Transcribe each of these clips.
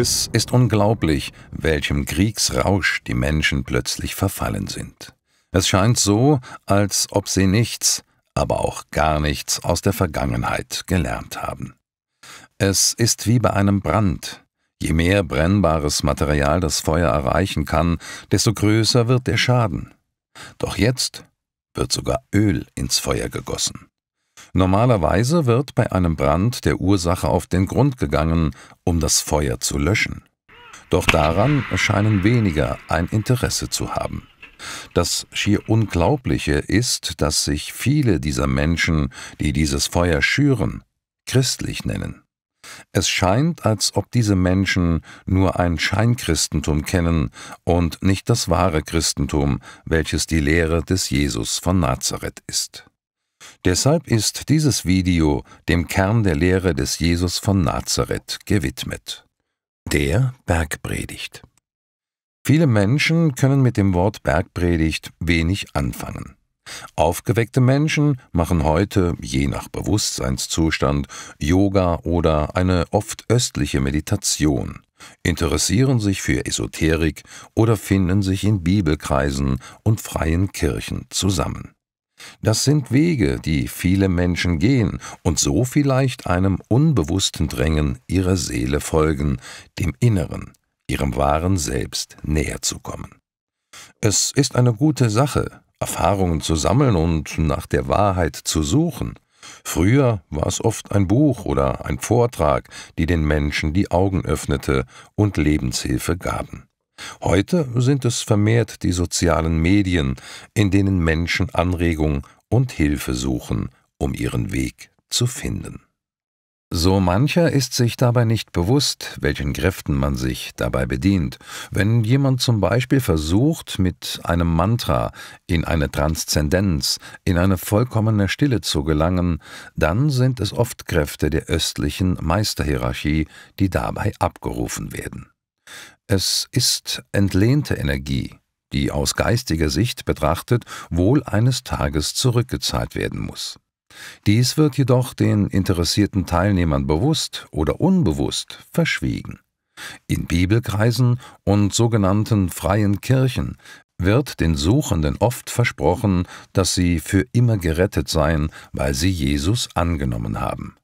Es ist unglaublich, welchem Kriegsrausch die Menschen plötzlich verfallen sind. Es scheint so, als ob sie nichts, aber auch gar nichts aus der Vergangenheit gelernt haben. Es ist wie bei einem Brand. Je mehr brennbares Material das Feuer erreichen kann, desto größer wird der Schaden. Doch jetzt wird sogar Öl ins Feuer gegossen. Normalerweise wird bei einem Brand der Ursache auf den Grund gegangen, um das Feuer zu löschen. Doch daran scheinen weniger ein Interesse zu haben. Das schier Unglaubliche ist, dass sich viele dieser Menschen, die dieses Feuer schüren, christlich nennen. Es scheint, als ob diese Menschen nur ein Scheinchristentum kennen und nicht das wahre Christentum, welches die Lehre des Jesus von Nazareth ist. Deshalb ist dieses Video dem Kern der Lehre des Jesus von Nazareth gewidmet. Der Bergpredigt. Viele Menschen können mit dem Wort Bergpredigt wenig anfangen. Aufgeweckte Menschen machen heute, je nach Bewusstseinszustand, Yoga oder eine oft östliche Meditation, interessieren sich für Esoterik oder finden sich in Bibelkreisen und freien Kirchen zusammen. Das sind Wege, die viele Menschen gehen und so vielleicht einem unbewussten Drängen ihrer Seele folgen, dem Inneren, ihrem wahren Selbst näher zu kommen. Es ist eine gute Sache, Erfahrungen zu sammeln und nach der Wahrheit zu suchen. Früher war es oft ein Buch oder ein Vortrag, die den Menschen die Augen öffnete und Lebenshilfe gaben. Heute sind es vermehrt die sozialen Medien, in denen Menschen Anregung und Hilfe suchen, um ihren Weg zu finden. So mancher ist sich dabei nicht bewusst, welchen Kräften man sich dabei bedient. Wenn jemand zum Beispiel versucht, mit einem Mantra in eine Transzendenz, in eine vollkommene Stille zu gelangen, dann sind es oft Kräfte der östlichen Meisterhierarchie, die dabei abgerufen werden. Es ist entlehnte Energie, die aus geistiger Sicht betrachtet wohl eines Tages zurückgezahlt werden muss. Dies wird jedoch den interessierten Teilnehmern bewusst oder unbewusst verschwiegen. In Bibelkreisen und sogenannten freien Kirchen wird den Suchenden oft versprochen, dass sie für immer gerettet seien, weil sie Jesus angenommen haben.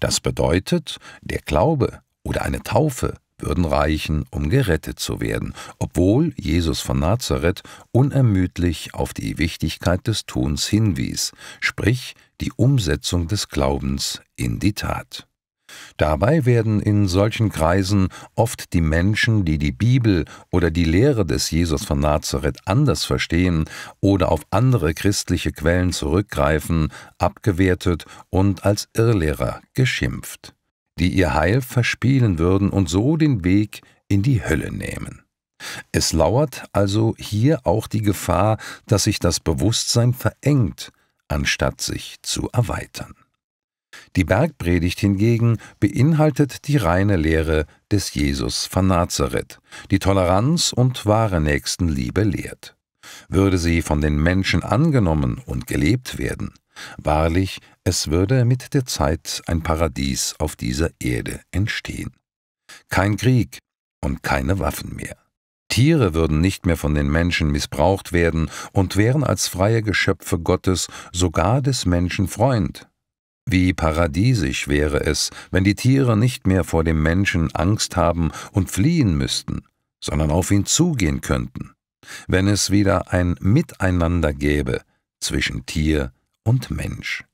Das bedeutet, der Glaube oder eine Taufe würden reichen, um gerettet zu werden, obwohl Jesus von Nazareth unermüdlich auf die Wichtigkeit des Tuns hinwies, sprich die Umsetzung des Glaubens in die Tat. Dabei werden in solchen Kreisen oft die Menschen, die die Bibel oder die Lehre des Jesus von Nazareth anders verstehen oder auf andere christliche Quellen zurückgreifen, abgewertet und als Irrlehrer geschimpft die ihr Heil verspielen würden und so den Weg in die Hölle nehmen. Es lauert also hier auch die Gefahr, dass sich das Bewusstsein verengt, anstatt sich zu erweitern. Die Bergpredigt hingegen beinhaltet die reine Lehre des Jesus von Nazareth, die Toleranz und wahre Nächstenliebe lehrt. Würde sie von den Menschen angenommen und gelebt werden, Wahrlich, es würde mit der Zeit ein Paradies auf dieser Erde entstehen. Kein Krieg und keine Waffen mehr. Tiere würden nicht mehr von den Menschen missbraucht werden und wären als freie Geschöpfe Gottes sogar des Menschen Freund. Wie paradiesisch wäre es, wenn die Tiere nicht mehr vor dem Menschen Angst haben und fliehen müssten, sondern auf ihn zugehen könnten, wenn es wieder ein Miteinander gäbe zwischen Tier und Mensch.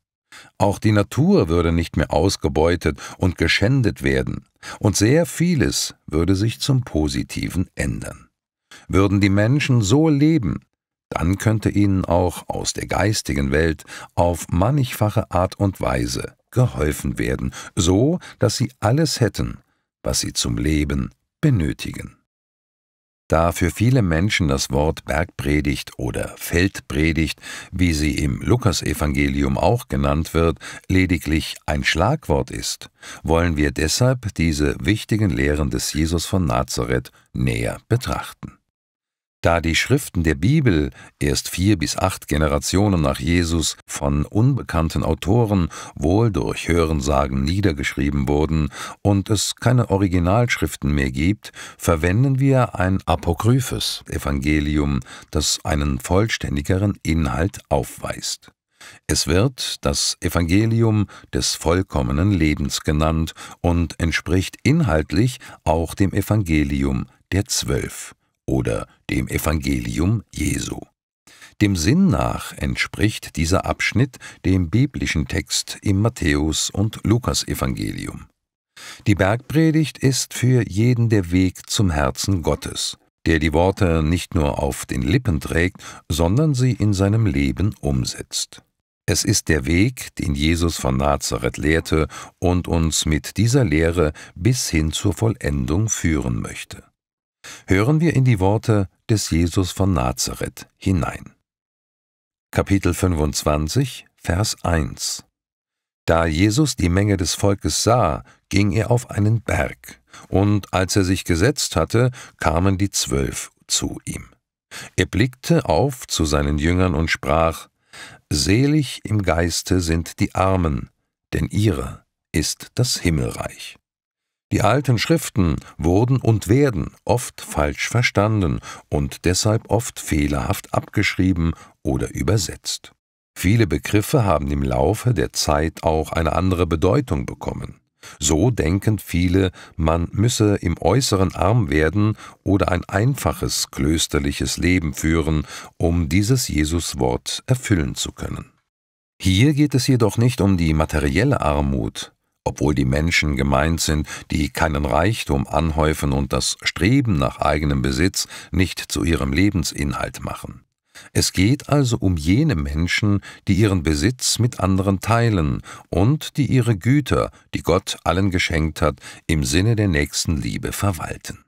Auch die Natur würde nicht mehr ausgebeutet und geschändet werden, und sehr vieles würde sich zum Positiven ändern. Würden die Menschen so leben, dann könnte ihnen auch aus der geistigen Welt auf mannigfache Art und Weise geholfen werden, so dass sie alles hätten, was sie zum Leben benötigen. Da für viele Menschen das Wort Bergpredigt oder Feldpredigt, wie sie im Lukasevangelium auch genannt wird, lediglich ein Schlagwort ist, wollen wir deshalb diese wichtigen Lehren des Jesus von Nazareth näher betrachten. Da die Schriften der Bibel erst vier bis acht Generationen nach Jesus von unbekannten Autoren wohl durch Hörensagen niedergeschrieben wurden und es keine Originalschriften mehr gibt, verwenden wir ein apokryphes Evangelium, das einen vollständigeren Inhalt aufweist. Es wird das Evangelium des vollkommenen Lebens genannt und entspricht inhaltlich auch dem Evangelium der Zwölf oder dem Evangelium Jesu. Dem Sinn nach entspricht dieser Abschnitt dem biblischen Text im Matthäus- und Lukasevangelium. Die Bergpredigt ist für jeden der Weg zum Herzen Gottes, der die Worte nicht nur auf den Lippen trägt, sondern sie in seinem Leben umsetzt. Es ist der Weg, den Jesus von Nazareth lehrte und uns mit dieser Lehre bis hin zur Vollendung führen möchte hören wir in die Worte des Jesus von Nazareth hinein. Kapitel 25, Vers 1 Da Jesus die Menge des Volkes sah, ging er auf einen Berg, und als er sich gesetzt hatte, kamen die Zwölf zu ihm. Er blickte auf zu seinen Jüngern und sprach, Selig im Geiste sind die Armen, denn ihrer ist das Himmelreich. Die alten Schriften wurden und werden oft falsch verstanden und deshalb oft fehlerhaft abgeschrieben oder übersetzt. Viele Begriffe haben im Laufe der Zeit auch eine andere Bedeutung bekommen. So denken viele, man müsse im Äußeren arm werden oder ein einfaches klösterliches Leben führen, um dieses Jesuswort erfüllen zu können. Hier geht es jedoch nicht um die materielle Armut, obwohl die Menschen gemeint sind, die keinen Reichtum anhäufen und das Streben nach eigenem Besitz nicht zu ihrem Lebensinhalt machen. Es geht also um jene Menschen, die ihren Besitz mit anderen teilen und die ihre Güter, die Gott allen geschenkt hat, im Sinne der Nächstenliebe verwalten.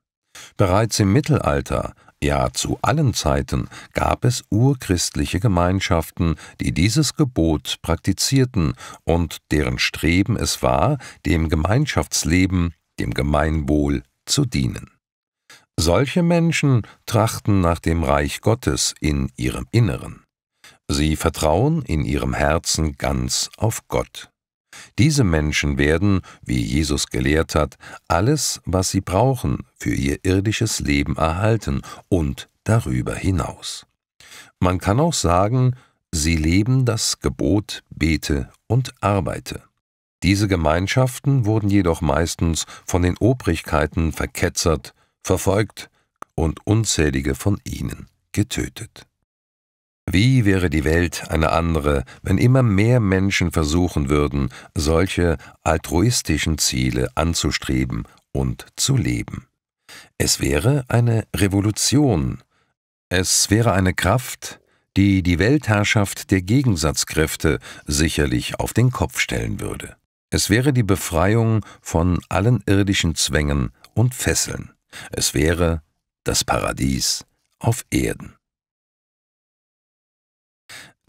Bereits im Mittelalter ja, zu allen Zeiten gab es urchristliche Gemeinschaften, die dieses Gebot praktizierten und deren Streben es war, dem Gemeinschaftsleben, dem Gemeinwohl zu dienen. Solche Menschen trachten nach dem Reich Gottes in ihrem Inneren. Sie vertrauen in ihrem Herzen ganz auf Gott. Diese Menschen werden, wie Jesus gelehrt hat, alles, was sie brauchen, für ihr irdisches Leben erhalten und darüber hinaus. Man kann auch sagen, sie leben das Gebot bete und arbeite. Diese Gemeinschaften wurden jedoch meistens von den Obrigkeiten verketzert, verfolgt und unzählige von ihnen getötet. Wie wäre die Welt eine andere, wenn immer mehr Menschen versuchen würden, solche altruistischen Ziele anzustreben und zu leben? Es wäre eine Revolution. Es wäre eine Kraft, die die Weltherrschaft der Gegensatzkräfte sicherlich auf den Kopf stellen würde. Es wäre die Befreiung von allen irdischen Zwängen und Fesseln. Es wäre das Paradies auf Erden.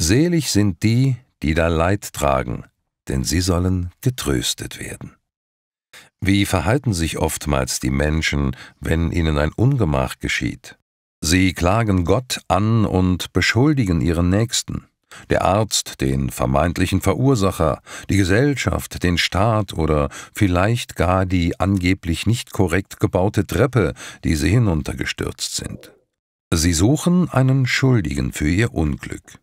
Selig sind die, die da Leid tragen, denn sie sollen getröstet werden. Wie verhalten sich oftmals die Menschen, wenn ihnen ein Ungemach geschieht? Sie klagen Gott an und beschuldigen ihren Nächsten, der Arzt den vermeintlichen Verursacher, die Gesellschaft, den Staat oder vielleicht gar die angeblich nicht korrekt gebaute Treppe, die sie hinuntergestürzt sind. Sie suchen einen Schuldigen für ihr Unglück.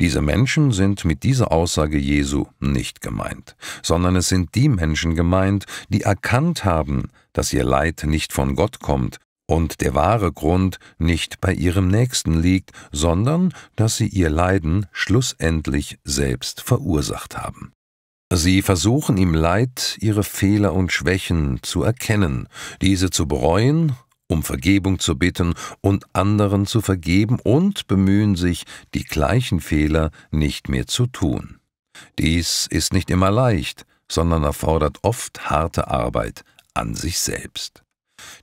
Diese Menschen sind mit dieser Aussage Jesu nicht gemeint, sondern es sind die Menschen gemeint, die erkannt haben, dass ihr Leid nicht von Gott kommt und der wahre Grund nicht bei ihrem Nächsten liegt, sondern dass sie ihr Leiden schlussendlich selbst verursacht haben. Sie versuchen im Leid ihre Fehler und Schwächen zu erkennen, diese zu bereuen um Vergebung zu bitten und anderen zu vergeben und bemühen sich, die gleichen Fehler nicht mehr zu tun. Dies ist nicht immer leicht, sondern erfordert oft harte Arbeit an sich selbst.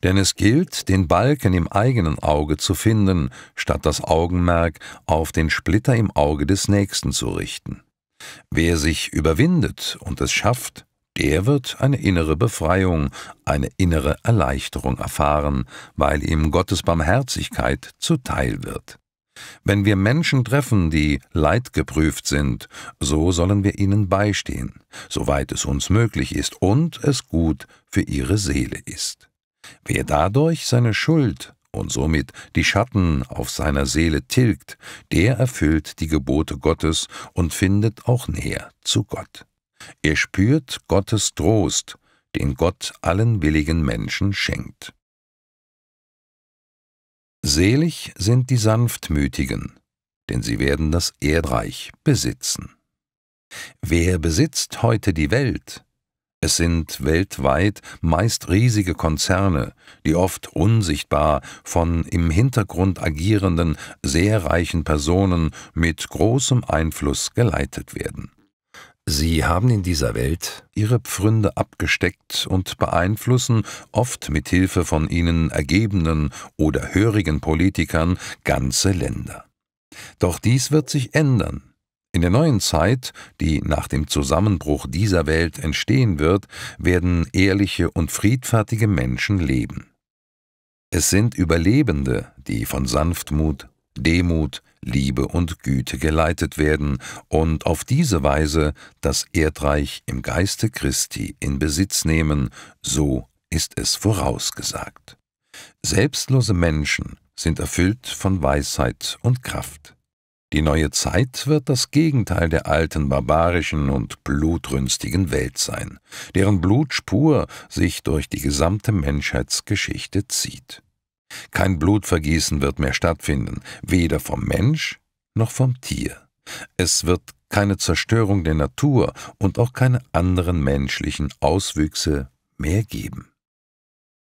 Denn es gilt, den Balken im eigenen Auge zu finden, statt das Augenmerk auf den Splitter im Auge des Nächsten zu richten. Wer sich überwindet und es schafft, der wird eine innere Befreiung, eine innere Erleichterung erfahren, weil ihm Gottes Barmherzigkeit zuteil wird. Wenn wir Menschen treffen, die leidgeprüft sind, so sollen wir ihnen beistehen, soweit es uns möglich ist und es gut für ihre Seele ist. Wer dadurch seine Schuld und somit die Schatten auf seiner Seele tilgt, der erfüllt die Gebote Gottes und findet auch näher zu Gott. Er spürt Gottes Trost, den Gott allen willigen Menschen schenkt. Selig sind die Sanftmütigen, denn sie werden das Erdreich besitzen. Wer besitzt heute die Welt, es sind weltweit meist riesige Konzerne, die oft unsichtbar von im Hintergrund agierenden, sehr reichen Personen mit großem Einfluss geleitet werden. Sie haben in dieser Welt ihre Pfründe abgesteckt und beeinflussen, oft mit Hilfe von ihnen ergebenen oder hörigen Politikern, ganze Länder. Doch dies wird sich ändern, in der neuen Zeit, die nach dem Zusammenbruch dieser Welt entstehen wird, werden ehrliche und friedfertige Menschen leben. Es sind Überlebende, die von Sanftmut, Demut, Liebe und Güte geleitet werden und auf diese Weise das Erdreich im Geiste Christi in Besitz nehmen, so ist es vorausgesagt. Selbstlose Menschen sind erfüllt von Weisheit und Kraft. Die neue Zeit wird das Gegenteil der alten barbarischen und blutrünstigen Welt sein, deren Blutspur sich durch die gesamte Menschheitsgeschichte zieht. Kein Blutvergießen wird mehr stattfinden, weder vom Mensch noch vom Tier. Es wird keine Zerstörung der Natur und auch keine anderen menschlichen Auswüchse mehr geben.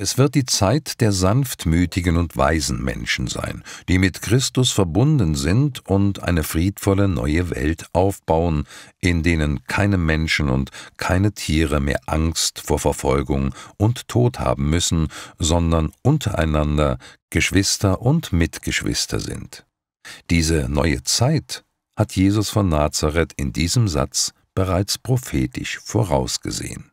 Es wird die Zeit der sanftmütigen und weisen Menschen sein, die mit Christus verbunden sind und eine friedvolle neue Welt aufbauen, in denen keine Menschen und keine Tiere mehr Angst vor Verfolgung und Tod haben müssen, sondern untereinander Geschwister und Mitgeschwister sind. Diese neue Zeit hat Jesus von Nazareth in diesem Satz bereits prophetisch vorausgesehen.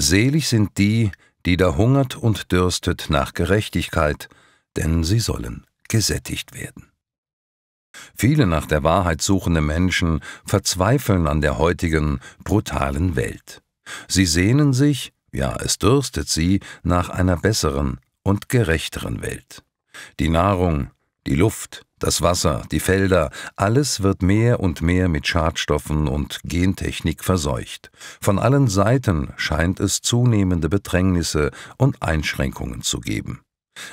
Selig sind die, die da hungert und dürstet nach Gerechtigkeit, denn sie sollen gesättigt werden. Viele nach der Wahrheit suchende Menschen verzweifeln an der heutigen brutalen Welt. Sie sehnen sich, ja es dürstet sie, nach einer besseren und gerechteren Welt. Die Nahrung, die Luft, das Wasser, die Felder, alles wird mehr und mehr mit Schadstoffen und Gentechnik verseucht. Von allen Seiten scheint es zunehmende Bedrängnisse und Einschränkungen zu geben.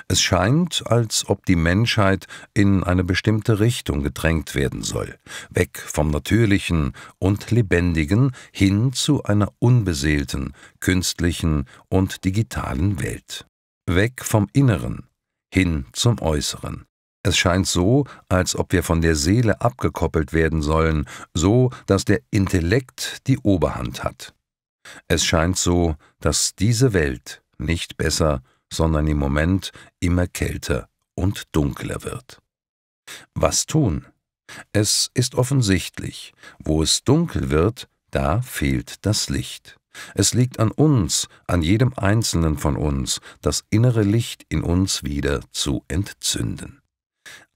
Es scheint, als ob die Menschheit in eine bestimmte Richtung gedrängt werden soll, weg vom Natürlichen und Lebendigen hin zu einer unbeseelten, künstlichen und digitalen Welt. Weg vom Inneren hin zum Äußeren. Es scheint so, als ob wir von der Seele abgekoppelt werden sollen, so dass der Intellekt die Oberhand hat. Es scheint so, dass diese Welt nicht besser, sondern im Moment immer kälter und dunkler wird. Was tun? Es ist offensichtlich, wo es dunkel wird, da fehlt das Licht. Es liegt an uns, an jedem Einzelnen von uns, das innere Licht in uns wieder zu entzünden.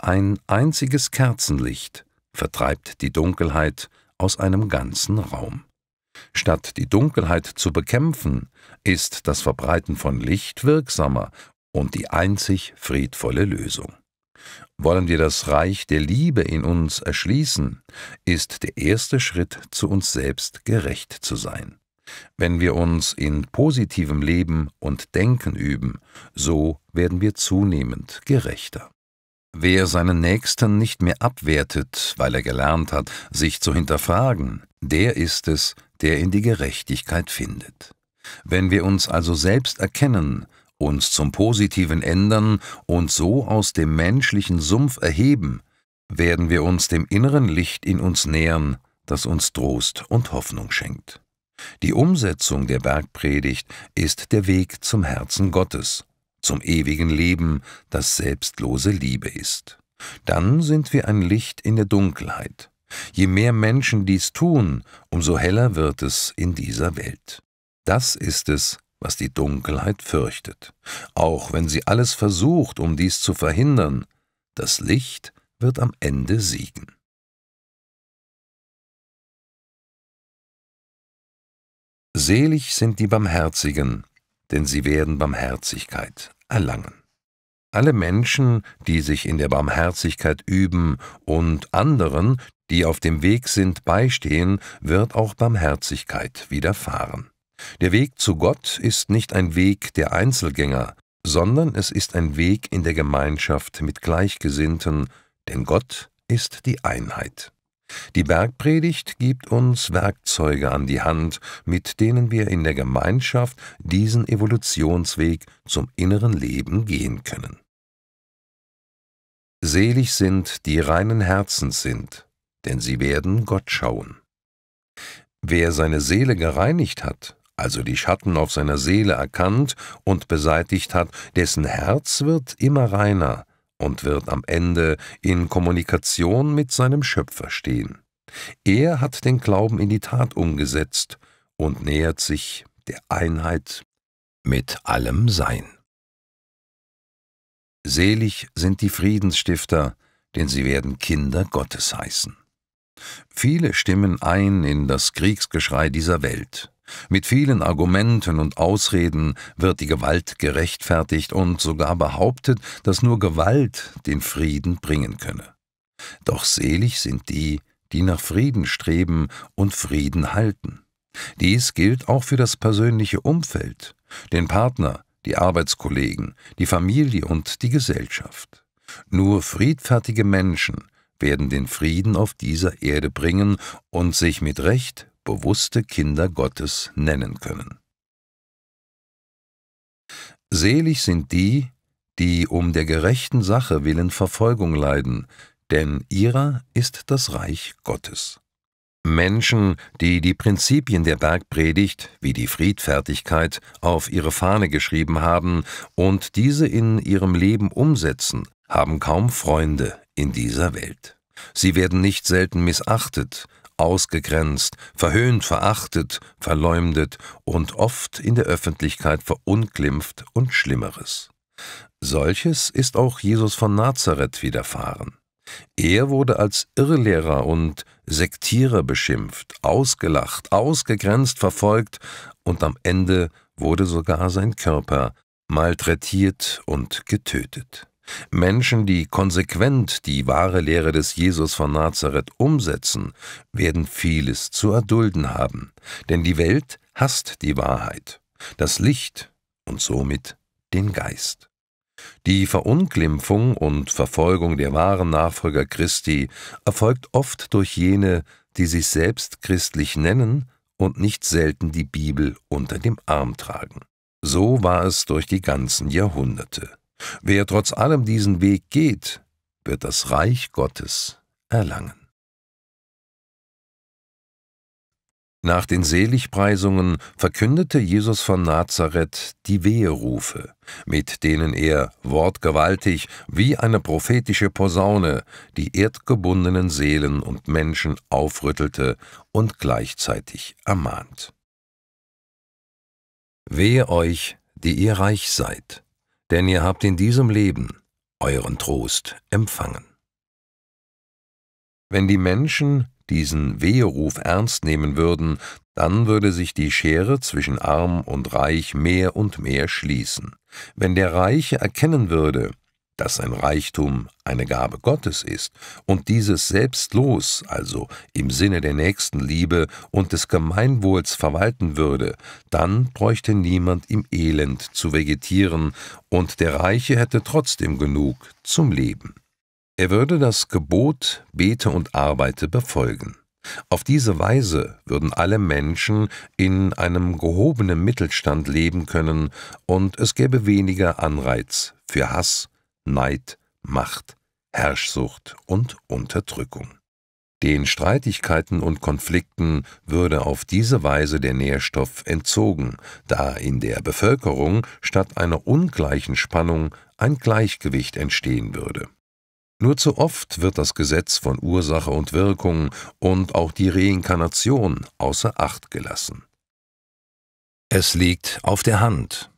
Ein einziges Kerzenlicht vertreibt die Dunkelheit aus einem ganzen Raum. Statt die Dunkelheit zu bekämpfen, ist das Verbreiten von Licht wirksamer und die einzig friedvolle Lösung. Wollen wir das Reich der Liebe in uns erschließen, ist der erste Schritt zu uns selbst gerecht zu sein. Wenn wir uns in positivem Leben und Denken üben, so werden wir zunehmend gerechter. Wer seinen Nächsten nicht mehr abwertet, weil er gelernt hat, sich zu hinterfragen, der ist es, der in die Gerechtigkeit findet. Wenn wir uns also selbst erkennen, uns zum Positiven ändern und so aus dem menschlichen Sumpf erheben, werden wir uns dem inneren Licht in uns nähern, das uns Trost und Hoffnung schenkt. Die Umsetzung der Bergpredigt ist der Weg zum Herzen Gottes, zum ewigen Leben, das selbstlose Liebe ist. Dann sind wir ein Licht in der Dunkelheit, Je mehr Menschen dies tun, umso heller wird es in dieser Welt. Das ist es, was die Dunkelheit fürchtet. Auch wenn sie alles versucht, um dies zu verhindern, das Licht wird am Ende siegen. Selig sind die Barmherzigen, denn sie werden Barmherzigkeit erlangen. Alle Menschen, die sich in der Barmherzigkeit üben und anderen, die auf dem Weg sind, beistehen, wird auch Barmherzigkeit widerfahren. Der Weg zu Gott ist nicht ein Weg der Einzelgänger, sondern es ist ein Weg in der Gemeinschaft mit Gleichgesinnten, denn Gott ist die Einheit. Die Bergpredigt gibt uns Werkzeuge an die Hand, mit denen wir in der Gemeinschaft diesen Evolutionsweg zum inneren Leben gehen können. Selig sind, die reinen Herzens sind, denn sie werden Gott schauen. Wer seine Seele gereinigt hat, also die Schatten auf seiner Seele erkannt und beseitigt hat, dessen Herz wird immer reiner und wird am Ende in Kommunikation mit seinem Schöpfer stehen. Er hat den Glauben in die Tat umgesetzt und nähert sich der Einheit mit allem Sein. Selig sind die Friedensstifter, denn sie werden Kinder Gottes heißen. Viele stimmen ein in das Kriegsgeschrei dieser Welt. Mit vielen Argumenten und Ausreden wird die Gewalt gerechtfertigt und sogar behauptet, dass nur Gewalt den Frieden bringen könne. Doch selig sind die, die nach Frieden streben und Frieden halten. Dies gilt auch für das persönliche Umfeld, den Partner, die Arbeitskollegen, die Familie und die Gesellschaft. Nur friedfertige Menschen werden den Frieden auf dieser Erde bringen und sich mit Recht bewusste Kinder Gottes nennen können. Selig sind die, die um der gerechten Sache willen Verfolgung leiden, denn ihrer ist das Reich Gottes. Menschen, die die Prinzipien der Bergpredigt, wie die Friedfertigkeit, auf ihre Fahne geschrieben haben und diese in ihrem Leben umsetzen, haben kaum Freunde in dieser Welt. Sie werden nicht selten missachtet, ausgegrenzt, verhöhnt, verachtet, verleumdet und oft in der Öffentlichkeit verunglimpft und Schlimmeres. Solches ist auch Jesus von Nazareth widerfahren. Er wurde als Irrlehrer und Sektierer beschimpft, ausgelacht, ausgegrenzt, verfolgt und am Ende wurde sogar sein Körper malträtiert und getötet. Menschen, die konsequent die wahre Lehre des Jesus von Nazareth umsetzen, werden vieles zu erdulden haben, denn die Welt hasst die Wahrheit, das Licht und somit den Geist. Die Verunglimpfung und Verfolgung der wahren Nachfolger Christi erfolgt oft durch jene, die sich selbst christlich nennen und nicht selten die Bibel unter dem Arm tragen. So war es durch die ganzen Jahrhunderte. Wer trotz allem diesen Weg geht, wird das Reich Gottes erlangen. Nach den Seligpreisungen verkündete Jesus von Nazareth die Weherufe, mit denen er wortgewaltig wie eine prophetische Posaune die erdgebundenen Seelen und Menschen aufrüttelte und gleichzeitig ermahnt. Wehe euch, die ihr reich seid, denn ihr habt in diesem Leben euren Trost empfangen. Wenn die Menschen diesen Weheruf ernst nehmen würden, dann würde sich die Schere zwischen arm und reich mehr und mehr schließen. Wenn der Reiche erkennen würde, dass sein Reichtum eine Gabe Gottes ist und dieses selbstlos, also im Sinne der Nächstenliebe und des Gemeinwohls verwalten würde, dann bräuchte niemand im Elend zu vegetieren und der Reiche hätte trotzdem genug zum Leben. Er würde das Gebot bete und arbeite befolgen. Auf diese Weise würden alle Menschen in einem gehobenen Mittelstand leben können und es gäbe weniger Anreiz für Hass, Neid, Macht, Herrschsucht und Unterdrückung. Den Streitigkeiten und Konflikten würde auf diese Weise der Nährstoff entzogen, da in der Bevölkerung statt einer ungleichen Spannung ein Gleichgewicht entstehen würde. Nur zu oft wird das Gesetz von Ursache und Wirkung und auch die Reinkarnation außer Acht gelassen. Es liegt auf der Hand.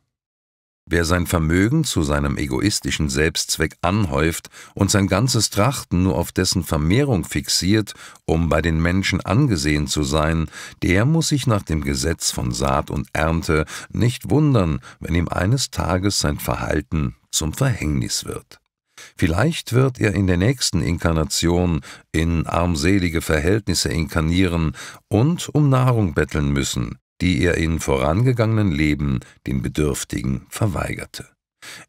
Wer sein Vermögen zu seinem egoistischen Selbstzweck anhäuft und sein ganzes Trachten nur auf dessen Vermehrung fixiert, um bei den Menschen angesehen zu sein, der muss sich nach dem Gesetz von Saat und Ernte nicht wundern, wenn ihm eines Tages sein Verhalten zum Verhängnis wird. Vielleicht wird er in der nächsten Inkarnation in armselige Verhältnisse inkarnieren und um Nahrung betteln müssen, die er in vorangegangenen Leben den Bedürftigen verweigerte.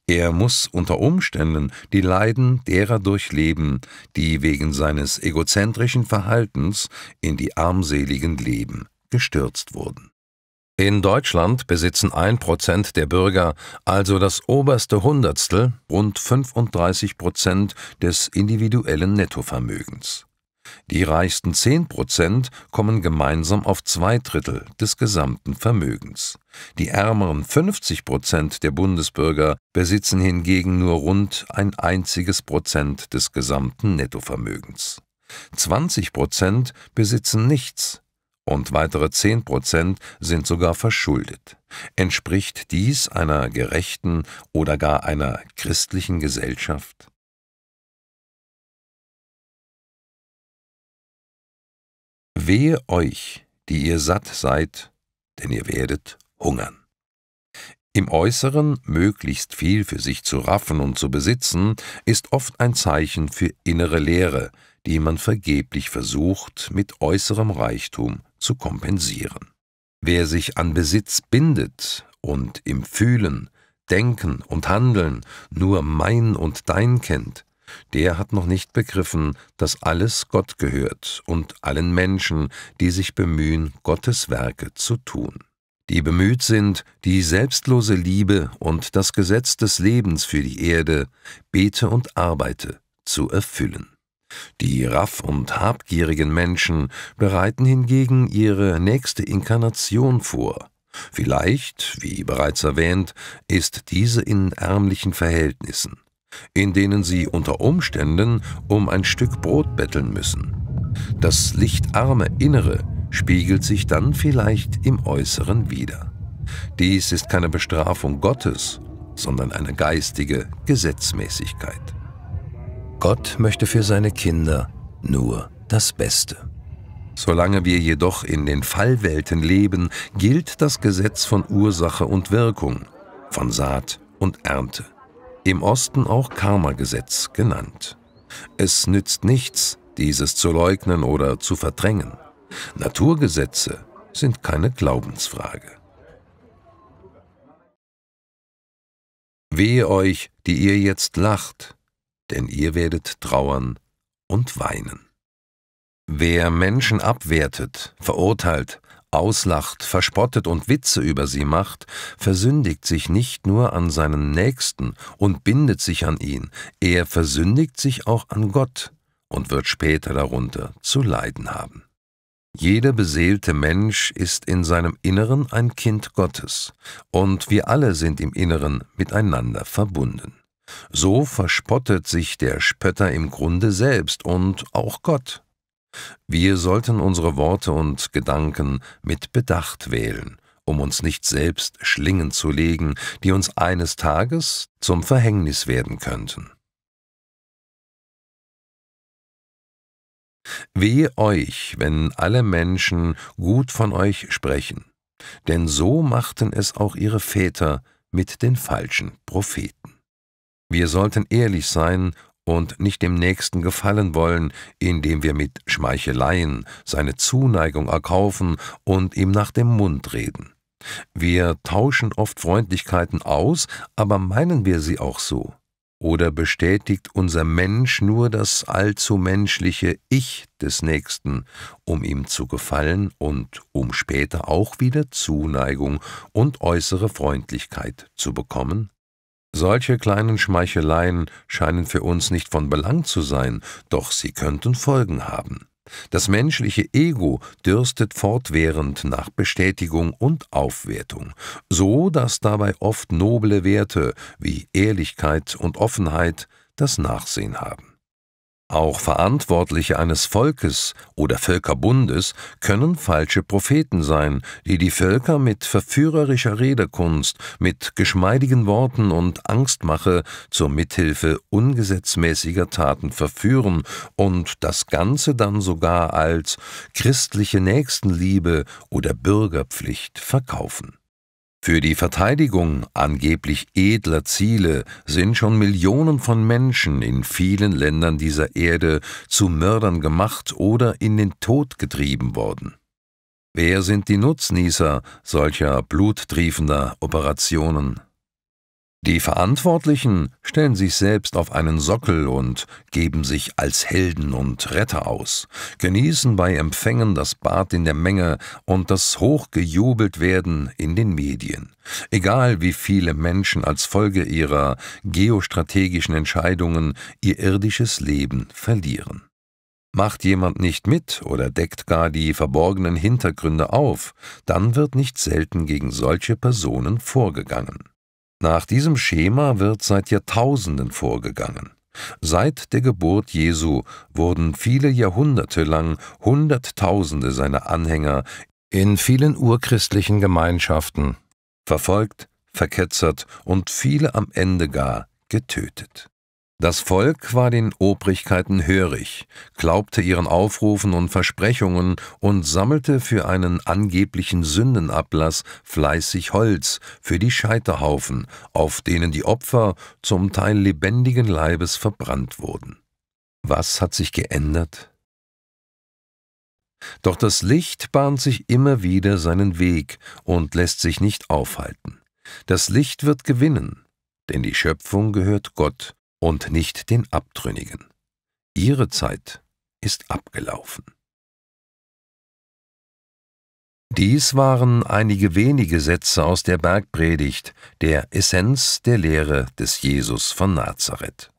Er muss unter Umständen die Leiden derer durchleben, die wegen seines egozentrischen Verhaltens in die armseligen Leben gestürzt wurden. In Deutschland besitzen ein Prozent der Bürger, also das oberste Hundertstel, rund 35 Prozent des individuellen Nettovermögens. Die reichsten 10 Prozent kommen gemeinsam auf zwei Drittel des gesamten Vermögens. Die ärmeren 50 Prozent der Bundesbürger besitzen hingegen nur rund ein einziges Prozent des gesamten Nettovermögens. 20 Prozent besitzen nichts und weitere 10 Prozent sind sogar verschuldet. Entspricht dies einer gerechten oder gar einer christlichen Gesellschaft? Wehe euch, die ihr satt seid, denn ihr werdet hungern. Im Äußeren möglichst viel für sich zu raffen und zu besitzen, ist oft ein Zeichen für innere Leere, die man vergeblich versucht, mit äußerem Reichtum zu kompensieren. Wer sich an Besitz bindet und im Fühlen, Denken und Handeln nur mein und dein kennt, der hat noch nicht begriffen, dass alles Gott gehört und allen Menschen, die sich bemühen, Gottes Werke zu tun. Die bemüht sind, die selbstlose Liebe und das Gesetz des Lebens für die Erde, bete und arbeite, zu erfüllen. Die raff- und habgierigen Menschen bereiten hingegen ihre nächste Inkarnation vor. Vielleicht, wie bereits erwähnt, ist diese in ärmlichen Verhältnissen in denen sie unter Umständen um ein Stück Brot betteln müssen. Das lichtarme Innere spiegelt sich dann vielleicht im Äußeren wider. Dies ist keine Bestrafung Gottes, sondern eine geistige Gesetzmäßigkeit. Gott möchte für seine Kinder nur das Beste. Solange wir jedoch in den Fallwelten leben, gilt das Gesetz von Ursache und Wirkung, von Saat und Ernte im Osten auch Karma-Gesetz genannt. Es nützt nichts, dieses zu leugnen oder zu verdrängen. Naturgesetze sind keine Glaubensfrage. Wehe euch, die ihr jetzt lacht, denn ihr werdet trauern und weinen. Wer Menschen abwertet, verurteilt, auslacht, verspottet und Witze über sie macht, versündigt sich nicht nur an seinen Nächsten und bindet sich an ihn, er versündigt sich auch an Gott und wird später darunter zu leiden haben. Jeder beseelte Mensch ist in seinem Inneren ein Kind Gottes, und wir alle sind im Inneren miteinander verbunden. So verspottet sich der Spötter im Grunde selbst und auch Gott. Wir sollten unsere Worte und Gedanken mit Bedacht wählen, um uns nicht selbst Schlingen zu legen, die uns eines Tages zum Verhängnis werden könnten. Wehe euch, wenn alle Menschen gut von euch sprechen, denn so machten es auch ihre Väter mit den falschen Propheten. Wir sollten ehrlich sein und nicht dem Nächsten gefallen wollen, indem wir mit Schmeicheleien seine Zuneigung erkaufen und ihm nach dem Mund reden. Wir tauschen oft Freundlichkeiten aus, aber meinen wir sie auch so? Oder bestätigt unser Mensch nur das allzu menschliche Ich des Nächsten, um ihm zu gefallen und um später auch wieder Zuneigung und äußere Freundlichkeit zu bekommen? Solche kleinen Schmeicheleien scheinen für uns nicht von Belang zu sein, doch sie könnten Folgen haben. Das menschliche Ego dürstet fortwährend nach Bestätigung und Aufwertung, so dass dabei oft noble Werte wie Ehrlichkeit und Offenheit das Nachsehen haben. Auch Verantwortliche eines Volkes oder Völkerbundes können falsche Propheten sein, die die Völker mit verführerischer Redekunst, mit geschmeidigen Worten und Angstmache zur Mithilfe ungesetzmäßiger Taten verführen und das Ganze dann sogar als christliche Nächstenliebe oder Bürgerpflicht verkaufen. Für die Verteidigung angeblich edler Ziele sind schon Millionen von Menschen in vielen Ländern dieser Erde zu Mördern gemacht oder in den Tod getrieben worden. Wer sind die Nutznießer solcher bluttriefender Operationen? Die Verantwortlichen stellen sich selbst auf einen Sockel und geben sich als Helden und Retter aus, genießen bei Empfängen das Bad in der Menge und das hochgejubelt werden in den Medien, egal wie viele Menschen als Folge ihrer geostrategischen Entscheidungen ihr irdisches Leben verlieren. Macht jemand nicht mit oder deckt gar die verborgenen Hintergründe auf, dann wird nicht selten gegen solche Personen vorgegangen. Nach diesem Schema wird seit Jahrtausenden vorgegangen. Seit der Geburt Jesu wurden viele Jahrhunderte lang Hunderttausende seiner Anhänger in vielen urchristlichen Gemeinschaften verfolgt, verketzert und viele am Ende gar getötet. Das Volk war den Obrigkeiten hörig, glaubte ihren Aufrufen und Versprechungen und sammelte für einen angeblichen Sündenablass fleißig Holz für die Scheiterhaufen, auf denen die Opfer zum Teil lebendigen Leibes verbrannt wurden. Was hat sich geändert? Doch das Licht bahnt sich immer wieder seinen Weg und lässt sich nicht aufhalten. Das Licht wird gewinnen, denn die Schöpfung gehört Gott, und nicht den Abtrünnigen. Ihre Zeit ist abgelaufen. Dies waren einige wenige Sätze aus der Bergpredigt, der Essenz der Lehre des Jesus von Nazareth.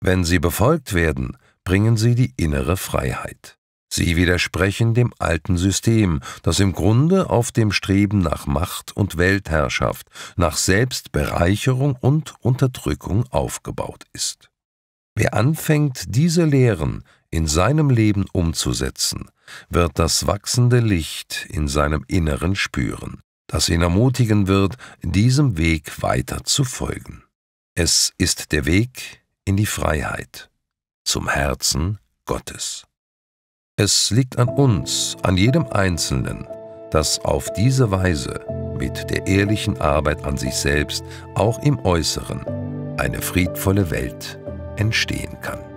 Wenn sie befolgt werden, bringen sie die innere Freiheit. Sie widersprechen dem alten System, das im Grunde auf dem Streben nach Macht und Weltherrschaft, nach Selbstbereicherung und Unterdrückung aufgebaut ist. Wer anfängt, diese Lehren in seinem Leben umzusetzen, wird das wachsende Licht in seinem Inneren spüren, das ihn ermutigen wird, diesem Weg weiter zu folgen. Es ist der Weg in die Freiheit, zum Herzen Gottes. Es liegt an uns, an jedem Einzelnen, dass auf diese Weise mit der ehrlichen Arbeit an sich selbst auch im Äußeren eine friedvolle Welt entstehen kann.